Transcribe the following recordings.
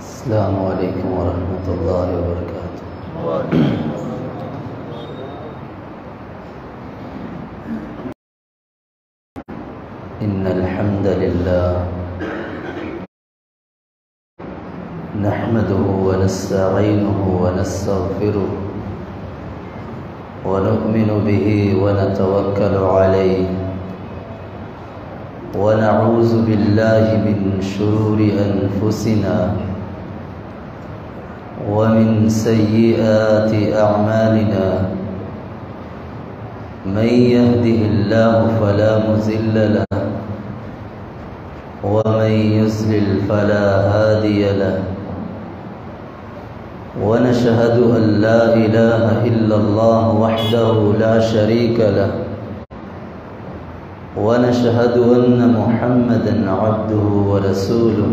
السلام عليكم ورحمة الله وبركاته. إن الحمد لله نحمده ونستعينه ونستغفره ونؤمن به ونتوكل عليه ونعوذ بالله من شرور أنفسنا ومن سيئات أعمالنا من يهده الله فلا مزل له ومن يزلل فلا هادي له ونشهد أن لا إله إلا الله وحده لا شريك له ونشهد أن محمدا عبده ورسوله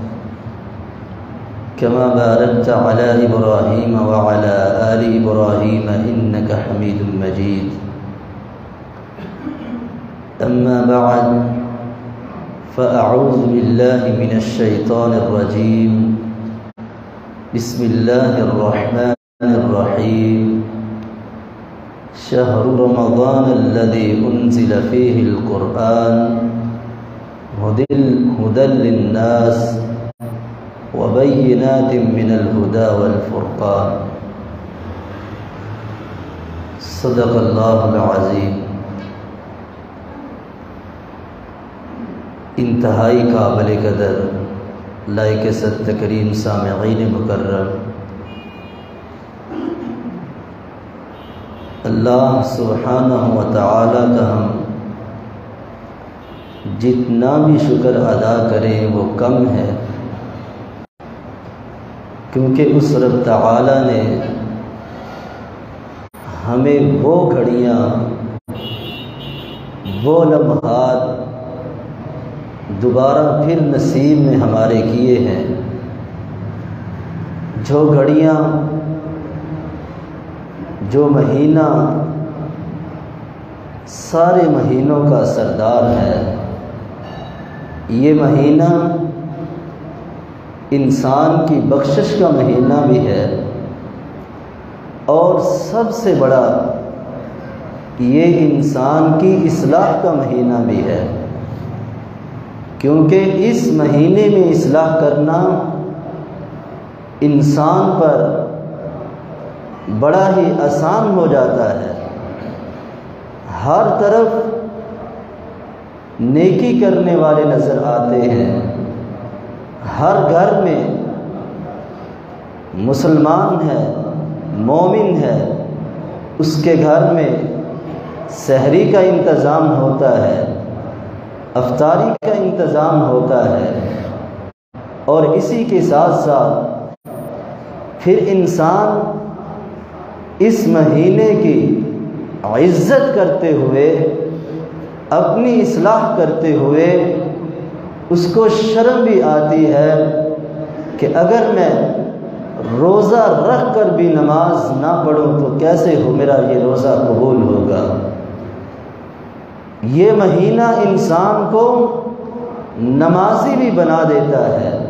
كما باركت على إبراهيم وعلى آل إبراهيم إنك حميد مجيد. أما بعد فأعوذ بالله من الشيطان الرجيم. بسم الله الرحمن الرحيم. شهر رمضان الذي أنزل فيه القرآن. هدى للناس. وبينات من الهدى والفرقان. صدق الله العظيم. انتہائی قابل قدر، لائق ست کریم سامعین مکرم. اللہ سبحانہ و تعالی کا ہم جتنا بھی شکر ادا کریں وہ کم ہے۔ کیونکہ اس رب تعالی نے ہمیں وہ گھڑیاں، وہ لمحات دوبارہ پھر نصیب میں ہمارے کیے ہیں۔ جو گھڑیاں، جو مہینہ، سارے مہینوں کا سردار ہے۔ یہ مہینہ انسان کی بخشش کا مہینہ بھی ہے اور سب سے بڑا یہ انسان کی اصلاح کا مہینہ بھی ہے۔ کیونکہ اس مہینے میں اصلاح کرنا انسان پر بڑا ہی آسان ہو جاتا ہے۔ ہر طرف نیکی کرنے والے نظر آتے ہیں۔ ہر گھر میں مسلمان ہے، مومن ہے، اس کے گھر میں سحری کا انتظام ہوتا ہے، افطاری کا انتظام ہوتا ہے اور اسی کے ساتھ ساتھ پھر انسان اس مہینے کی عزت کرتے ہوئے، اپنی اصلاح کرتے ہوئے اس کو شرم بھی آتی ہے کہ اگر میں روزہ رکھ کر بھی نماز نہ پڑھوں تو کیسے ہو میرا یہ روزہ قبول ہوگا؟ یہ مہینہ انسان کو نمازی بھی بنا دیتا ہے،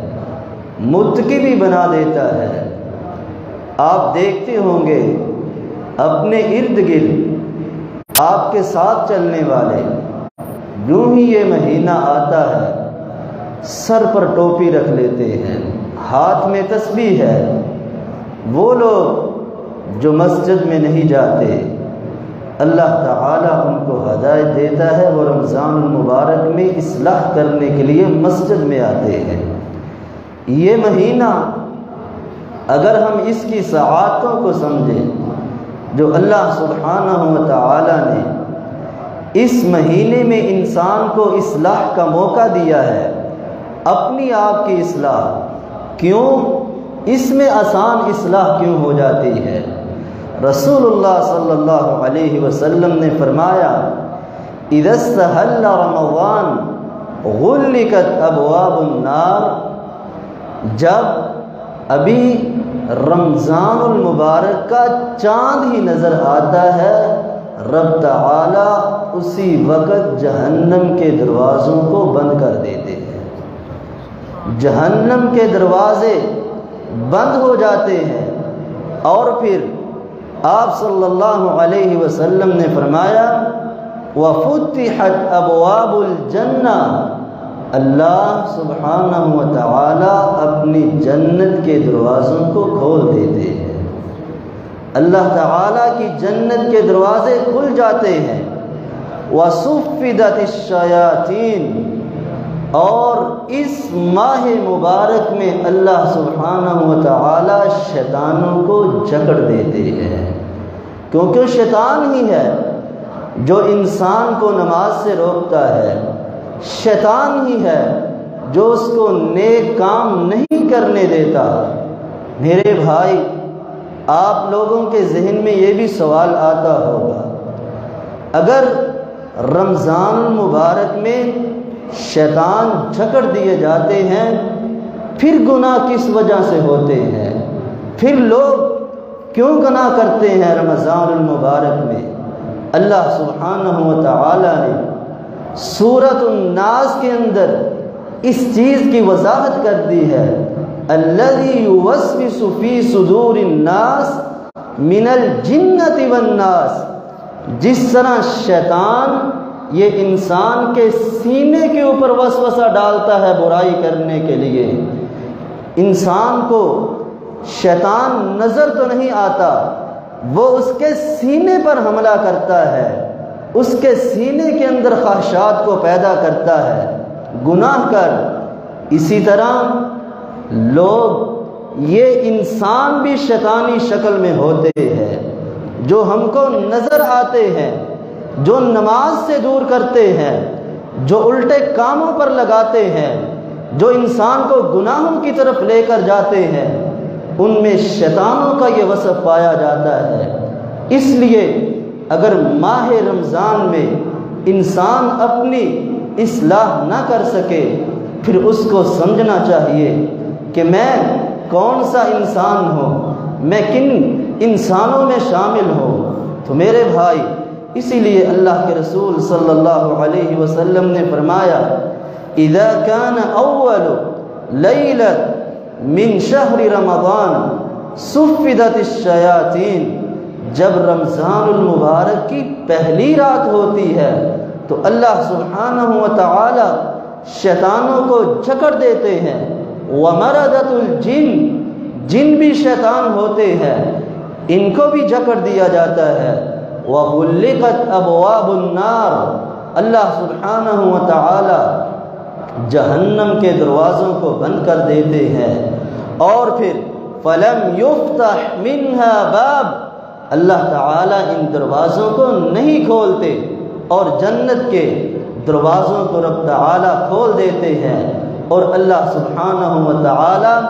متقی بھی بنا دیتا ہے۔ آپ دیکھتے ہوں گے، اپنے ارد گرد آپ کے ساتھ چلنے والے، یوں ہی یہ مہینہ آتا ہے۔ سر پر ٹوپی رکھ لیتے ہیں۔ ہاتھ میں تسبیح ہے۔ وہ لوگ جو مسجد میں نہیں جاتے، اللہ تعالی ان کو ہدایت دیتا ہے وہ رمضان المبارک میں اصلاح کرنے کے لیے مسجد میں آتے ہیں۔ یہ مہینہ اگر ہم اس کی سعادتوں کو سمجھیں، جو اللہ سبحانہ و تعالی نے اس مہینے میں انسان کو اصلاح کا موقع دیا ہے اپنی آپ کی اصلاح۔ کیوں؟ اس میں آسان اصلاح کیوں ہو جاتی ہے؟ رسول اللہ صلی اللہ علیہ وسلم نے فرمایا ادستحل رمضان، غلقت ابواب النار۔ جب ابھی رمضان المبارک کا چاند ہی نظر آتا ہے، رب تعالی اسی وقت جہنم کے دروازوں کو بند کر دیتے۔ ہیں جہنم کے دروازے بند ہو جاتے ہیں۔ اور پھر آپ صلی اللہ علیہ وسلم نے فرمایا، وفتحت ابواب الجنہ اللہ سبحانہ و تعالی اپنی جنت کے دروازوں کو کھول دیتے ہیں۔ اللہ تعالیٰ کی جنت کے دروازے کھل جاتے ہیں۔ وصفدت الشیاطین اور اس ماہ مبارک میں اللہ سبحانہ و تعالی شیطانوں کو جکڑ دیتے ہیں۔ کیونکہ شیطان ہی ہے جو انسان کو نماز سے روکتا ہے۔ شیطان ہی ہے جو اس کو نیک کام نہیں کرنے دیتا۔ میرے بھائی، آپ لوگوں کے ذہن میں یہ بھی سوال آتا ہوگا، اگر رمضان المبارک میں شیطان جھکڑ دیے جاتے ہیں، پھر گناہ کس وجہ سے ہوتے ہیں؟ پھر لوگ کیوں گناہ کرتے ہیں رمضان المبارک میں؟ اللہ سبحانہ و تعالی نے سورت الناس کے اندر اس چیز کی وضاحت کر دی ہے۔ الذي يوسوس في صدور الناس من الجنت والناس۔ جس طرح شیطان یہ انسان کے سینے کے اوپر وسوسہ ڈالتا ہے برائی کرنے کے لیے۔ انسان کو شیطان نظر تو نہیں آتا، وہ اس کے سینے پر حملہ کرتا ہے، اس کے سینے کے اندر خواہشات کو پیدا کرتا ہے۔ گناہ کر۔ اسی طرح لوگ یہ انسان بھی شیطانی شکل میں ہوتے ہیں، جو ہم کو نظر آتے ہیں۔ جو نماز سے دور کرتے ہیں، جو الٹے کاموں پر لگاتے ہیں، جو انسان کو گناہوں کی طرف لے کر جاتے ہیں، ان میں شیطانوں کا یہ وصف پایا جاتا ہے۔ اس لیے اگر ماہ رمضان میں انسان اپنی اصلاح نہ کر سکے، پھر اس کو سمجھنا چاہیے کہ میں کون سا انسان ہوں، میں کن انسانوں میں شامل ہوں۔ تو میرے بھائی اسی لیے اللہ کے رسول صلی اللہ علیہ وسلم نے فرمایا، اذا كان اول من شہر رمضان صفدت الشیاطین، جب رمضان المبارک کی پہلی رات ہوتی ہے، تو اللہ سبحانہ و تعالی شیطانوں کو جکڑ دیتے ہیں۔ ومردت الجن، جن بھی شیطان ہوتے ہیں، ان کو بھی جکڑ دیا جاتا ہے۔ وغلقت ابواب النار اللہ سبحانہ و تعالی جہنم کے دروازوں کو بند کر دیتے ہیں۔ اور پھر فلم یفتح منها باب اللہ تعالی ان دروازوں کو نہیں کھولتے اور جنت کے دروازوں کو رب تعالی کھول دیتے ہیں۔ اور اللہ سبحانہ و تعالی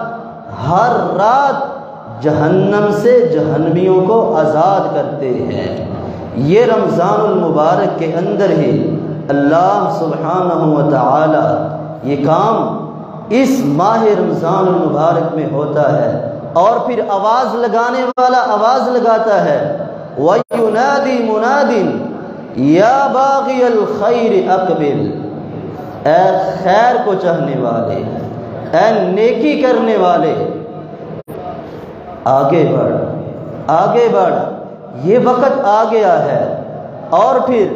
ہر رات جہنم سے جہنمیوں کو آزاد کرتے ہیں۔ یہ رمضان المبارک کے اندر ہی اللہ سبحانہ و تعالی یہ کام اس ماہ رمضان المبارک میں ہوتا ہے اور پھر آواز لگانے والا آواز لگاتا ہے۔ وَيُنَادِ مُنَادٍ يَا بَاغِيَ الْخَيْرِ أَقْبِلِ۔ اے خیر کو چاہنے والے، اے نیکی کرنے والے، آگے بڑھ آگے بڑھ۔ یہ وقت آ گیا ہے۔ اور پھر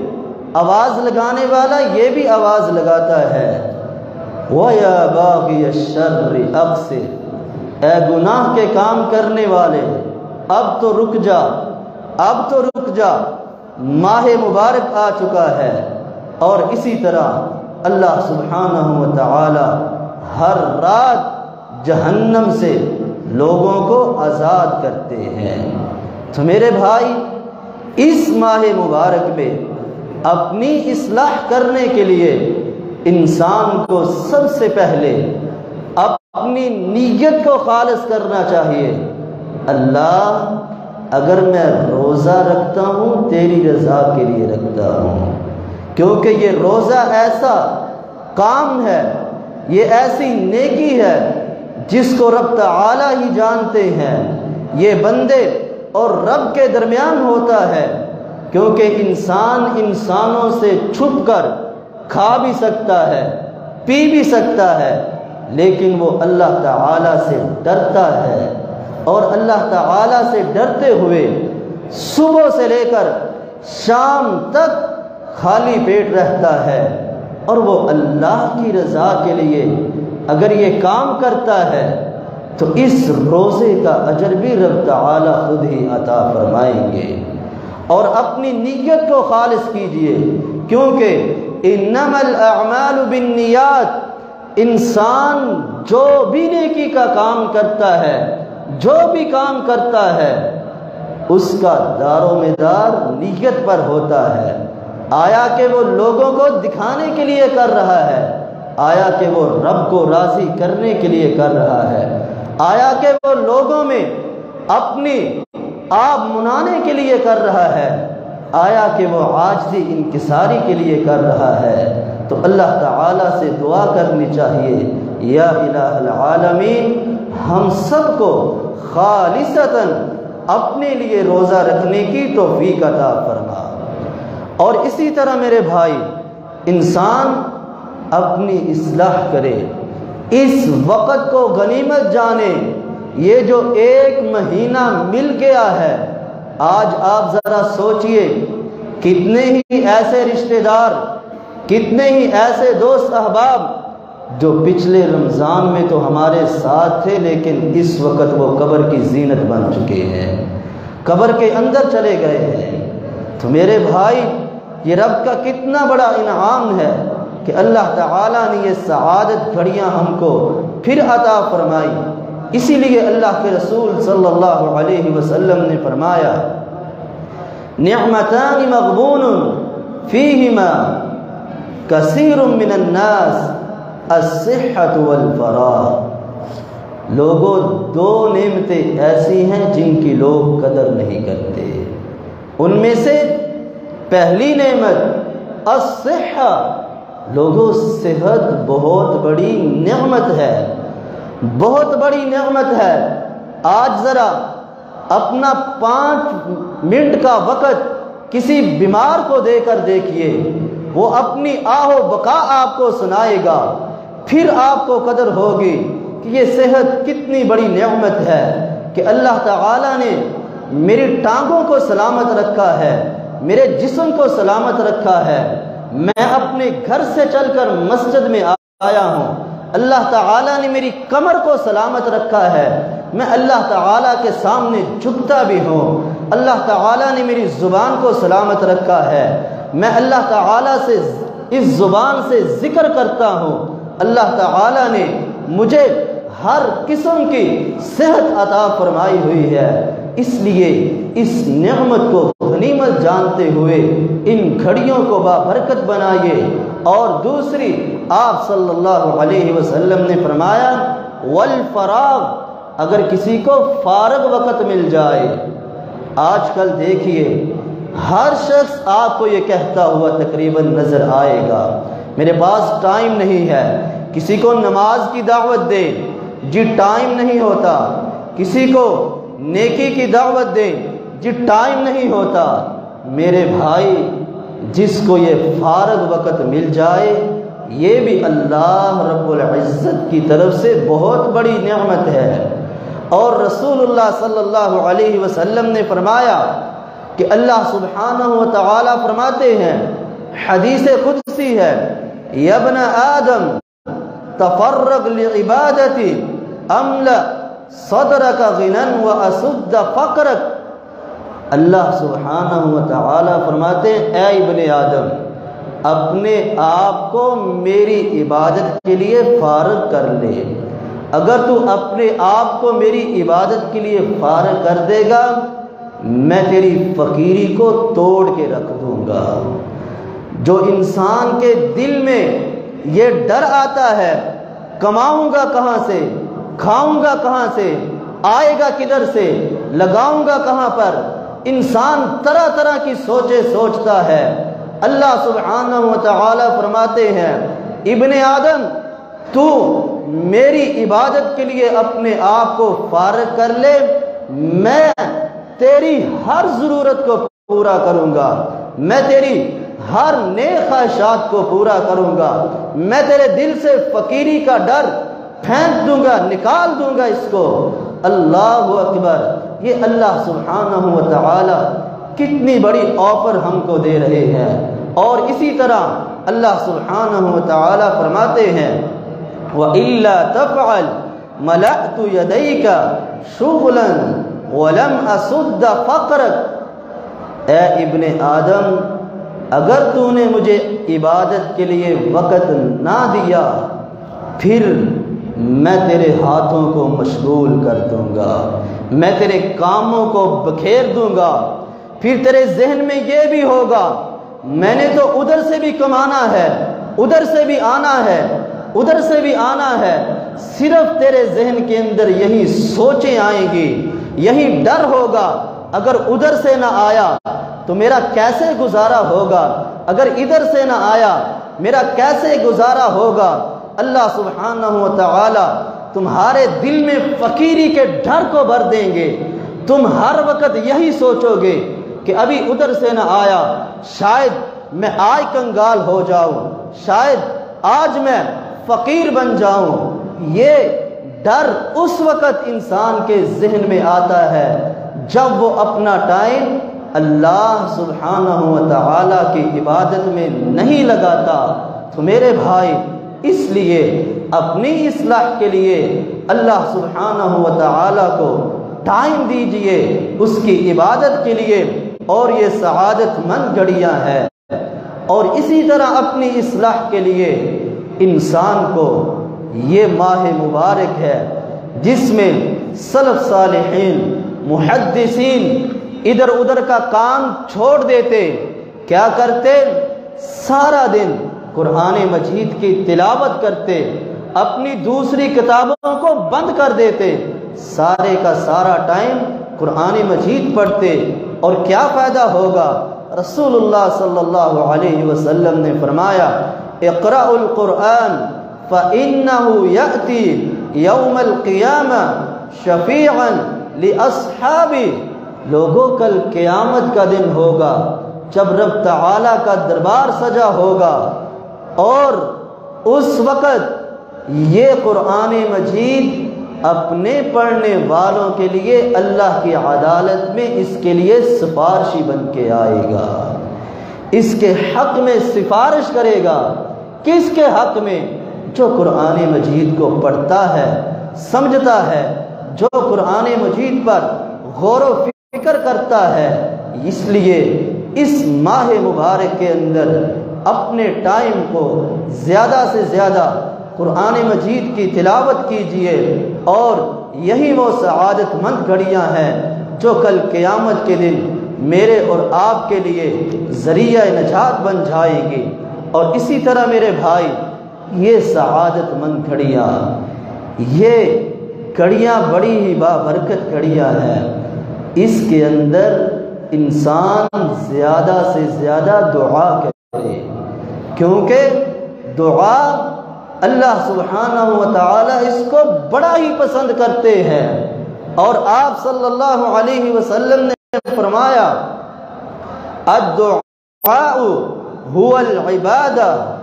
آواز لگانے والا یہ بھی آواز لگاتا ہے۔ وَيَا بَاغِيَ الشَّرِّ أَقْسِرْ اے گناہ کے کام کرنے والے، اب تو رک جا، اب تو رک جا۔ ماہ مبارک آ چکا ہے۔ اور اسی طرح اللہ سبحانہ و تعالی ہر رات جہنم سے لوگوں کو آزاد کرتے ہیں۔ تو میرے بھائی، اس ماہ مبارک میں اپنی اصلاح کرنے کے لیے انسان کو سب سے پہلے اپنی نیت کو خالص کرنا چاہیے۔ اللہ، اگر میں روزہ رکھتا ہوں، تیری رضا کے لیے رکھتا ہوں۔ کیونکہ یہ روزہ ایسا کام ہے، یہ ایسی نیکی ہے جس کو رب تعالی ہی جانتے ہیں۔ یہ بندے اور رب کے درمیان ہوتا ہے، کیونکہ انسان انسانوں سے چھپ کر کھا بھی سکتا ہے، پی بھی سکتا ہے، لیکن وہ اللہ تعالی سے ڈرتا ہے۔ اور اللہ تعالی سے ڈرتے ہوئے صبح سے لے کر شام تک خالی پیٹ رہتا ہے۔ اور وہ اللہ کی رضا کے لیے اگر یہ کام کرتا ہے تو اس روزے کا اجر بھی رب تعالی خود ہی عطا فرمائیں گے۔ اور اپنی نیت کو خالص کیجیے، کیونکہ انما الاعمال بالنیات، انسان جو بھی نیکی کا کام کرتا ہے، جو بھی کام کرتا ہے، اس کا دار و مدار نیت پر ہوتا ہے۔ آیا کہ وہ لوگوں کو دکھانے کے لیے کر رہا ہے، آیا کہ وہ رب کو راضی کرنے کے لیے کر رہا ہے۔ آیا کہ وہ لوگوں میں اپنی آپ منانے کے لیے کر رہا ہے، آیا کہ وہ آجزی انکساری کے لیے کر رہا ہے، تو اللہ تعالی سے دعا کرنی چاہیے، یا الہ العالمین، ہم سب کو خالصتاً اپنے لیے روزہ رکھنے کی توفیق عطا فرما۔ اور اسی طرح میرے بھائی، انسان اپنی اصلاح کرے۔ اس وقت کو غنیمت جانے، یہ جو ایک مہینہ مل گیا ہے، آج آپ ذرا سوچئے، کتنے ہی ایسے رشتہ دار، کتنے ہی ایسے دوست احباب جو پچھلے رمضان میں تو ہمارے ساتھ تھے، لیکن اس وقت وہ قبر کی زینت بن چکے ہیں، قبر کے اندر چلے گئے ہیں۔ تو میرے بھائی، یہ رب کا کتنا بڑا انعام ہے۔ کہ اللہ تعالیٰ نے یہ سعادت گھڑیاں ہم کو پھر عطا فرمائی۔ اسی لیے اللہ کے رسول صلی اللہ علیہ وسلم نے فرمایا، نعمتان مغبون فیہما کثیر من الناس الصحت والفراغ لوگوں دو نعمتیں ایسی ہیں جن کی لوگ قدر نہیں کرتے۔ ان میں سے پہلی نعمت، الصحہ لوگوں صحت بہت بڑی نعمت ہے۔ بہت بڑی نعمت ہے۔ آج ذرا اپنا پانچ منٹ کا وقت کسی بیمار کو دے کر دیکھیے۔ وہ اپنی آہو بقا آپ کو سنائے گا۔ پھر آپ کو قدر ہوگی کہ یہ صحت کتنی بڑی نعمت ہے کہ اللہ تعالیٰ نے میری ٹانگوں کو سلامت رکھا ہے، میرے جسم کو سلامت رکھا ہے۔ میں اپنے گھر سے چل کر مسجد میں آیا ہوں۔ اللہ تعالیٰ نے میری کمر کو سلامت رکھا ہے۔ میں اللہ تعالیٰ کے سامنے جھکتا بھی ہوں۔ اللہ تعالیٰ نے میری زبان کو سلامت رکھا ہے۔ میں اللہ تعالیٰ سے اس زبان سے ذکر کرتا ہوں۔ اللہ تعالیٰ نے مجھے ہر قسم کی صحت عطا فرمائی ہوئی ہے۔ اس لیے اس نعمت کو غنیمت جانتے ہوئے ان گھڑیوں کو بابرکت بنائیے۔ اور دوسری آپ صلی اللہ علیہ وسلم نے فرمایا، والفراغ اگر کسی کو فارغ وقت مل جائے۔ آج کل دیکھیے، ہر شخص آپ کو یہ کہتا ہوا تقریباً نظر آئے گا، میرے پاس ٹائم نہیں ہے، کسی کو نماز کی دعوت دے۔ جی ٹائم نہیں ہوتا۔ کسی کو نیکی کی دعوت دے جی ٹائم نہیں ہوتا۔ میرے بھائی، جس کو یہ فارغ وقت مل جائے، یہ بھی اللہ رب العزت کی طرف سے بہت بڑی نعمت ہے۔ اور رسول اللہ صلی اللہ علیہ وسلم نے فرمایا کہ اللہ سبحانہ و تعالی فرماتے ہیں، حدیث قدسی ہے یبن آدم، تفرغ لعبادتی امل صدرک غنن و اسد فقرک اللہ سبحانہ و تعالی فرماتے ہیں، اے ابن آدم، اپنے آپ کو میری عبادت کے لیے فارغ کر لے اگر تو اپنے آپ کو میری عبادت کے لیے فارغ کر دے گا، میں تیری فقیری کو توڑ کے رکھ دوں گا۔ جو انسان کے دل میں یہ ڈر آتا ہے، کماؤں گا کہاں سے؟ کھاؤں گا کہاں سے؟ آئے گا کدھر سے؟ لگاؤں گا کہاں پر؟ انسان طرح طرح کی سوچے سوچتا ہے۔ اللہ سبحانہ و تعالی فرماتے ہیں، ابن آدم، تو میری عبادت کے لیے اپنے آپ کو فارغ کر لے، میں تیری ہر ضرورت کو پورا کروں گا۔ میں تیری ہر نیک خواہشات کو پورا کروں گا۔ میں تیرے دل سے فقیری کا ڈر پھینک دوں گا، نکال دوں گا اس کو۔ اللہ اکبر، یہ اللہ سبحانہ و تعالی کتنی بڑی آفر ہم کو دے رہے ہیں۔ اور اسی طرح اللہ سبحانہ و تعالی فرماتے ہیں، وَإِلَّا تَفْعَلْ مَلَأْتُ يَدَيْكَ شُغْلًا وَلَمْ أَسُدَّ فَقْرَكَ۔ اے ابن آدم، اگر تو نے مجھے عبادت کے لیے وقت نہ دیا، پھر میں تیرے ہاتھوں کو مشغول کر دوں گا، میں تیرے کاموں کو بکھیر دوں گا۔ پھر تیرے ذہن میں یہ بھی ہوگا، میں نے تو ادھر سے بھی کمانا ہے، ادھر سے بھی آنا ہے، ادھر سے بھی آنا ہے۔ صرف تیرے ذہن کے اندر یہی سوچیں آئیں گی، یہی ڈر ہوگا۔ اگر ادھر سے نہ آیا تو میرا کیسے گزارا ہوگا؟ اگر ادھر سے نہ آیا، میرا کیسے گزارا ہوگا؟ اللہ سبحانہ و تعالی تمہارے دل میں فقیری کے ڈر کو بھر دیں گے۔ تم ہر وقت یہی سوچو گے کہ ابھی ادھر سے نہ آیا، شاید میں آج کنگال ہو جاؤں، شاید آج میں فقیر بن جاؤں۔ یہ ڈر اس وقت انسان کے ذہن میں آتا ہے جب وہ اپنا ٹائم اللہ سبحانہ و تعالی کی عبادت میں نہیں لگاتا۔ تو میرے بھائی اس لیے اپنی اصلاح کے لیے اللہ سبحانہ و تعالی کو ٹائم دیجیے، اس کی عبادت کے لیے، اور یہ سعادت مند گھڑیاں ہے اور اسی طرح اپنی اصلاح کے لیے انسان کو یہ ماہ مبارک ہے، جس میں سلف صالحین، محدثین ادھر ادھر کا کام چھوڑ دیتے، کیا کرتے؟ سارا دن قرآن مجید کی تلاوت کرتے، اپنی دوسری کتابوں کو بند کر دیتے، سارے کا سارا ٹائم قرآن مجید پڑھتے۔ اور کیا فائدہ ہوگا؟ رسول اللہ صلی اللہ علیہ وسلم نے فرمایا، اقرأ القرآن فَإِنَّهُ يَأْتِي يَوْمَ الْقِيَامَةِ شَفِيعًا لِأَصْحَابِ۔ لوگوں کل قیامت کا دن ہوگا، جب رب تعالی کا دربار سجا ہوگا۔ اور اس وقت یہ قرآن مجید اپنے پڑھنے والوں کے لیے اللہ کی عدالت میں اس کے لیے سفارشی بن کے آئے گا۔ اس کے حق میں سفارش کرے گا۔ کس کے حق میں؟ جو قرآن مجید کو پڑھتا ہے، سمجھتا ہے، جو قرآن مجید پر غور و فکر کرتا ہے۔ اس لیے اس ماہ مبارک کے اندر اپنے ٹائم کو زیادہ سے زیادہ قرآن مجید کی تلاوت کیجیے اور یہی وہ سعادت مند گھڑیاں ہیں جو کل قیامت کے دن میرے اور آپ کے لیے ذریعہ نجات بن جائیں گی۔ اور اسی طرح میرے بھائی، یہ سعادت مند گھڑیاں، یہ گھڑیاں بڑی ہی بابرکت گھڑیاں ہیں۔ اس کے اندر انسان زیادہ سے زیادہ دعا کرے۔ کیونکہ دعا اللہ سبحانہ و تعالی اس کو بڑا ہی پسند کرتے ہیں۔ اور آپ صلی اللہ علیہ وسلم نے فرمایا، الدعاء هو العبادہ۔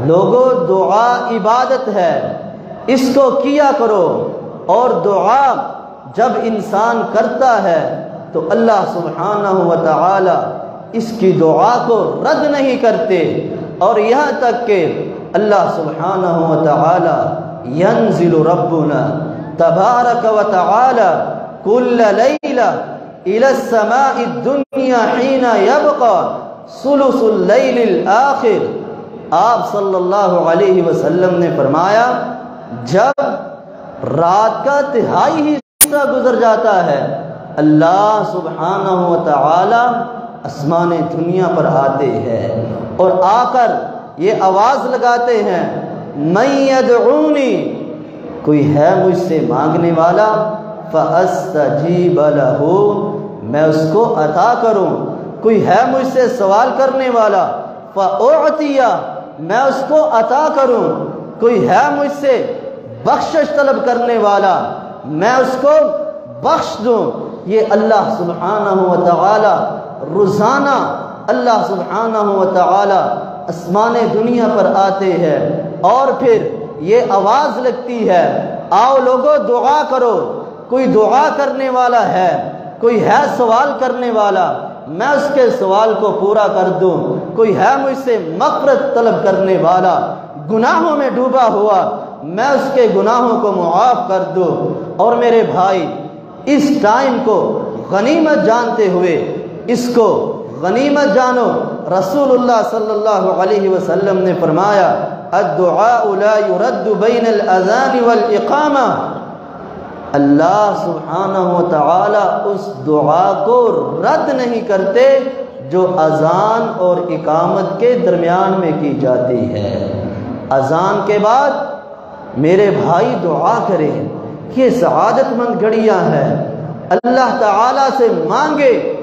لوگو، دعا عبادت ہے۔ اس کو کیا کرو۔ اور دعا جب انسان کرتا ہے، تو اللہ سبحانہ و تعالی اس کی دعا کو رد نہیں کرتے۔ اور یہاں تک کہ اللہ سبحانہ و تعالی ینزل ربنا تبارک و تعالی کل لیلہ الى السماء الدنیا حین یبقى سلس اللیل الاخر۔ آپ صلی اللہ علیہ وسلم نے فرمایا، جب رات کا تہائی ہی حصہ گزر جاتا ہے، اللہ سبحانہ و تعالی اسمان دنیا پر آتے ہیں اور آ کر یہ آواز لگاتے ہیں میں یدعونی کوئی ہے مجھ سے مانگنے والا؟ فَأَسْتَجِيبَ لَهُ۔ میں اس کو عطا کروں۔ کوئی ہے مجھ سے سوال کرنے والا؟ فَأُعْتِيَ میں اس کو عطا کروں۔ کوئی ہے مجھ سے بخشش طلب کرنے والا؟ میں اس کو بخش دوں۔ یہ اللہ سبحانہ و تعالی روزانہ اللہ سبحانہ و تعالی اسمان دنیا پر آتے ہیں اور پھر یہ آواز لگتی ہے، آؤ لوگو دعا کرو، کوئی دعا کرنے والا ہے، کوئی ہے سوال کرنے والا، میں اس کے سوال کو پورا کر دوں، کوئی ہے مجھ سے مقرت طلب کرنے والا، گناہوں میں ڈوبا ہوا، میں اس کے گناہوں کو معاف کر دوں۔ اور میرے بھائی، اس ٹائم کو غنیمت جانتے ہوئے اس کو غنیمت جانو رسول اللہ صلی اللہ علیہ وسلم نے فرمایا، الدعاء لا يرد بین الاذان والاقامہ۔ اللہ سبحانہ و تعالی اس دعا کو رد نہیں کرتے جو اذان اور اقامت کے درمیان میں کی جاتی ہے۔ اذان کے بعد میرے بھائی دعا کرے یہ سعادت مند گھڑیاں ہیں۔ اللہ تعالی سے مانگے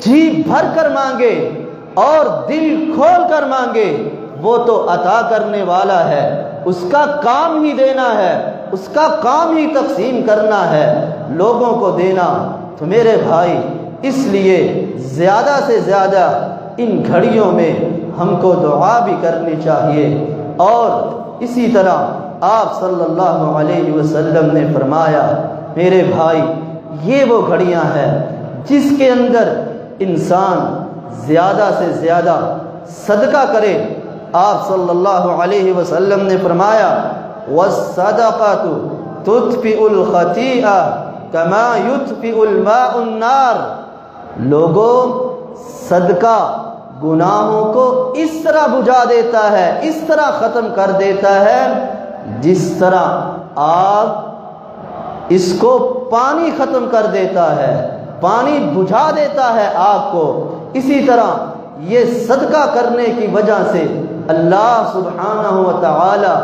جی بھر کر مانگے اور دل کھول کر مانگے، وہ تو عطا کرنے والا ہے۔ اس کا کام ہی دینا ہے، اس کا کام ہی تقسیم کرنا ہے۔ لوگوں کو دینا تو میرے بھائی، اس لیے زیادہ سے زیادہ ان گھڑیوں میں ہم کو دعا بھی کرنی چاہیے۔ اور اسی طرح آپ صلی اللہ علیہ وسلم نے فرمایا، میرے بھائی، یہ وہ گھڑیاں ہیں جس کے اندر انسان زیادہ سے زیادہ صدقہ کرے، آپ صلی اللہ علیہ وسلم نے فرمایا، وَالصَّدَقَةُ تُطْفِئُ الْخَطِيئَ كَمَا يُطْفِئُ الْمَاءُ النَّارِ۔ لوگوں، صدقہ گناہوں کو اس طرح بجھا دیتا ہے، اس طرح ختم کر دیتا ہے، جس طرح آگ اس کو پانی ختم کر دیتا ہے۔ پانی بجھا دیتا ہے آگ کو۔ اسی طرح یہ صدقہ کرنے کی وجہ سے اللہ سبحانہ و تعالی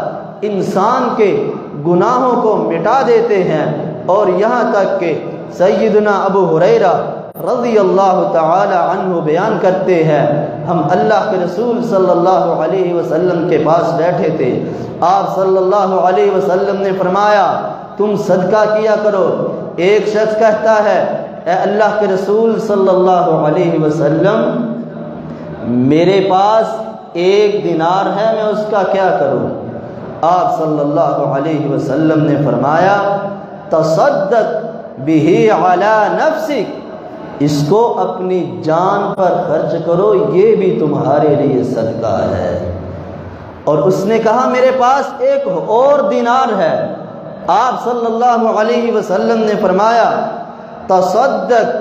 انسان کے گناہوں کو مٹا دیتے ہیں اور یہاں تک کہ سیدنا ابو حریرہ رضی اللہ تعالی عنہ بیان کرتے ہیں، ہم اللہ کے رسول صلی اللہ علیہ وسلم کے پاس بیٹھے تھے۔ آپ صلی اللہ علیہ وسلم نے فرمایا، تم صدقہ کیا کرو۔ ایک شخص کہتا ہے اے اللہ کے رسول صلی اللہ علیہ وسلم، میرے پاس ایک دینار ہے، میں اس کا کیا کروں؟ آپ صلی اللہ علیہ وسلم نے فرمایا، تصدق بھی علی نفسک، اس کو اپنی جان پر خرچ کرو، یہ بھی تمہارے لیے صدقہ ہے۔ اور اس نے کہا، میرے پاس ایک اور دینار ہے۔ آپ صلی اللہ علیہ وسلم نے فرمایا تصدق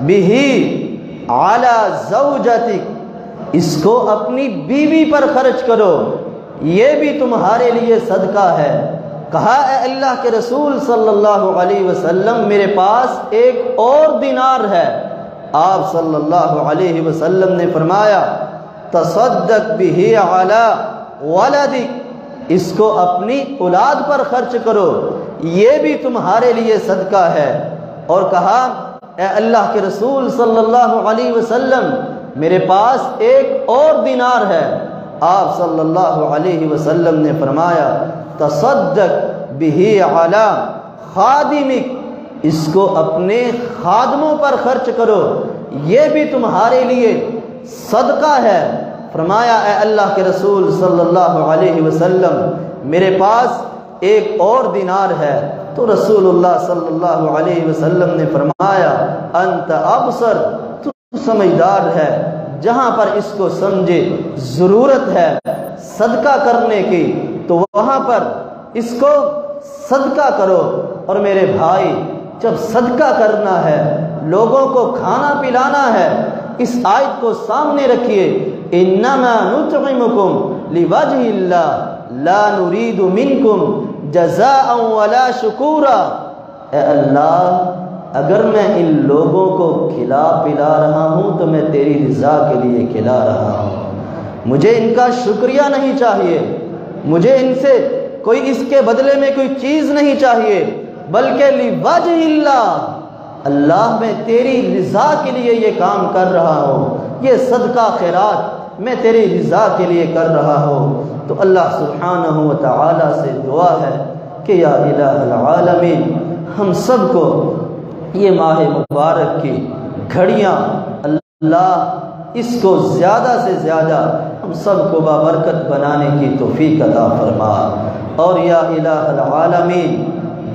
بھی اعلی زوجتک، اس کو اپنی بیوی پر خرچ کرو، یہ بھی تمہارے لیے صدقہ ہے۔ کہا، اے اللہ کے رسول صلی اللہ علیہ وسلم، میرے پاس ایک اور دینار ہے۔ آپ صلی اللہ علیہ وسلم نے فرمایا، تصدق بھی اعلیٰ ولدک، اس کو اپنی اولاد پر خرچ کرو، یہ بھی تمہارے لیے صدقہ ہے۔ اور کہا، اے اللہ کے رسول صلی اللہ علیہ وسلم، میرے پاس ایک اور دینار ہے. آپ صلی اللہ علیہ وسلم نے فرمایا، تصدق بھی اعلیٰ خادمک، اس کو اپنے خادموں پر خرچ کرو، یہ بھی تمہارے لیے صدقہ ہے. فرمایا، اے اللہ کے رسول صلی اللہ علیہ وسلم، میرے پاس ایک اور دینار ہے، تو رسول اللہ صلی اللہ علیہ وسلم نے فرمایا، انت ابصر، تو سمجھدار ہے، جہاں پر اس کو سمجھے ضرورت ہے صدقہ کرنے کی، تو وہاں پر اس کو صدقہ کرو۔ اور میرے بھائی، جب صدقہ کرنا ہے، لوگوں کو کھانا پلانا ہے، اس آیت کو سامنے رکھیے، انما نطعمکم لوجہ اللہ، لا نرید منکم جزاء ولا شکورا۔ اے اللہ، اگر میں ان لوگوں کو کھلا پلا رہا ہوں، تو میں تیری رضا کے لیے کھلا رہا ہوں۔ مجھے ان کا شکریہ نہیں چاہیے۔ مجھے ان سے کوئی اس کے بدلے میں کوئی چیز نہیں چاہیے، بلکہ لوجہ اللہ۔ اللہ، میں تیری رضا کے لیے یہ کام کر رہا ہوں۔ یہ صدقہ خیرات میں تیری رضا کے لیے کر رہا ہوں۔ تو اللہ سبحانہ و تعالی سے دعا ہے کہ یا الہ العالمین، ہم سب کو یہ ماہ مبارک کی گھڑیاں، اللہ اس کو زیادہ سے زیادہ ہم سب کو بابرکت بنانے کی توفیق عطا فرما۔ اور یا الہ العالمین،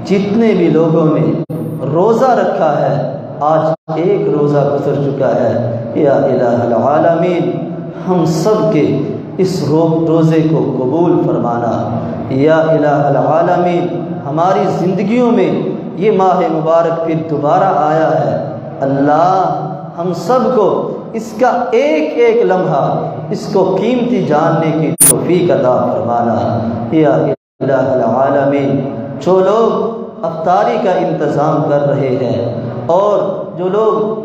جتنے بھی لوگوں نے روزہ رکھا ہے، آج ایک روزہ گزر چکا ہے۔ یا الہ العالمین، ہم سب کے اس روزے کو قبول فرمانا۔ یا الہ العالمین، ہماری زندگیوں میں یہ ماہ مبارک پھر دوبارہ آیا ہے۔ اللہ، ہم سب کو اس کا ایک ایک لمحہ، اس کو قیمتی جاننے کی توفیق عطا فرمانا۔ یا الہ العالمین، جو لوگ افطاری کا انتظام کر رہے ہیں اور جو لوگ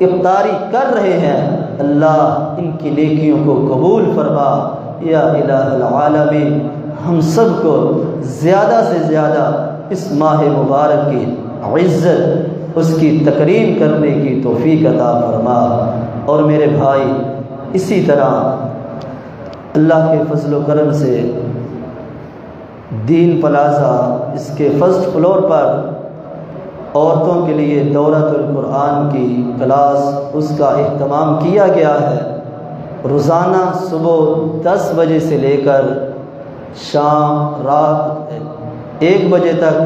افطاری کر رہے ہیں اللہ ان کی نیکیوں کو قبول فرما۔ یا الہ العالمین، ہم سب کو زیادہ سے زیادہ اس ماہ مبارک کی عزت، اس کی تقریم کرنے کی توفیق عطا فرما۔ اور میرے بھائی، اسی طرح اللہ کے فضل و کرم سے دین پلازا اس کے فرسٹ فلور پر عورتوں کے لیے دورت القرآن کی کلاس اس کا اہتمام کیا گیا ہے۔ روزانہ صبح دس بجے سے لے کر شام رات ایک بجے تک،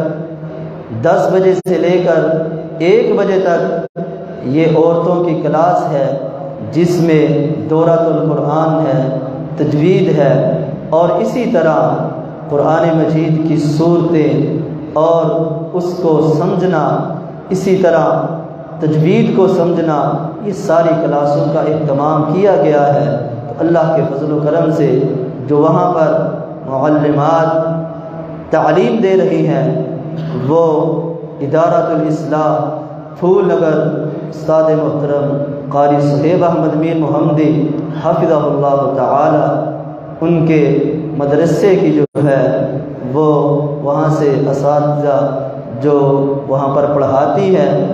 دس بجے سے لے کر ایک بجے تک یہ عورتوں کی کلاس ہے، جس میں دورت القرآن ہے، تجوید ہے۔ اور اسی طرح قرآن مجید کی صورتیں اور اس کو سمجھنا، اسی طرح تجوید کو سمجھنا، یہ ساری کلاسوں کا اہتمام کیا گیا ہے۔ تو اللہ کے فضل و کرم سے جو وہاں پر معلمات تعلیم دے رہی ہیں، وہ ادارت الاصلاح، پھول نگر، استاد محترم قاری صحیب احمد میر محمدی حافظ اللہ تعالی، ان کے مدرسے کی جو ہے، وہ وہاں سے اساتذہ جو وہاں پر پڑھاتی ہے،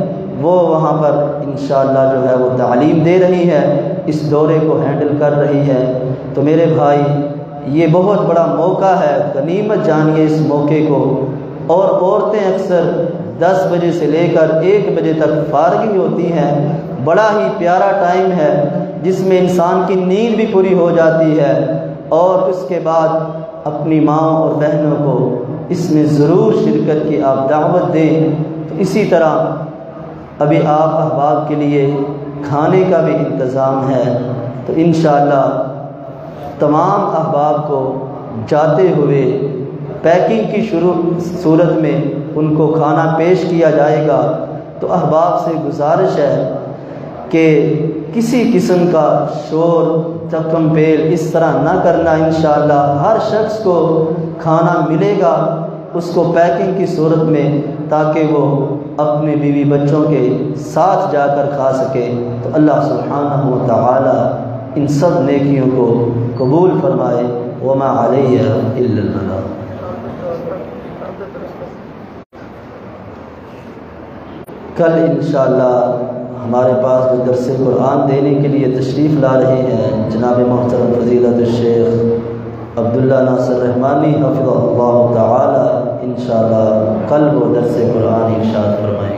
وہ وہاں پر انشاءاللہ جو ہے وہ تعلیم دے رہی ہے، اس دورے کو ہینڈل کر رہی ہے۔ تو میرے بھائی، یہ بہت بڑا موقع ہے، غنیمت جانیے اس موقع کو۔ اور عورتیں اکثر دس بجے سے لے کر ایک بجے تک فارغی ہوتی ہیں۔ بڑا ہی پیارا ٹائم ہے، جس میں انسان کی نیند بھی پوری ہو جاتی ہے۔ اور اس کے بعد اپنی ماں اور بہنوں کو اس میں ضرور شرکت کی آپ دعوت دیں۔ تو اسی طرح ابھی آپ احباب کے لیے کھانے کا بھی انتظام ہے۔ تو انشاءاللہ تمام احباب کو جاتے ہوئے پیکنگ کی شروع صورت میں ان کو کھانا پیش کیا جائے گا۔ تو احباب سے گزارش ہے کہ کسی قسم کا شور، چکم پیل اس طرح نہ کرنا انشاءاللہ۔ ہر شخص کو کھانا ملے گا، اس کو پیکنگ کی صورت میں تاکہ وہ اپنے بیوی بچوں کے ساتھ جا کر کھا سکے۔ تو اللہ سبحانہ و تعالی ان سب نیکیوں کو قبول فرمائے۔ وما علیہ الا البلاغ کل انشاءاللہ ہمارے پاس جو درس قرآن دینے کے لیے تشریف لا رہے ہیں، جناب محترم فضیلت الشیخ عبداللہ ناصر رحمانی حفظ اللہ تعالی انشاءاللہ کل وہ درس قرآن ارشاد فرمائیں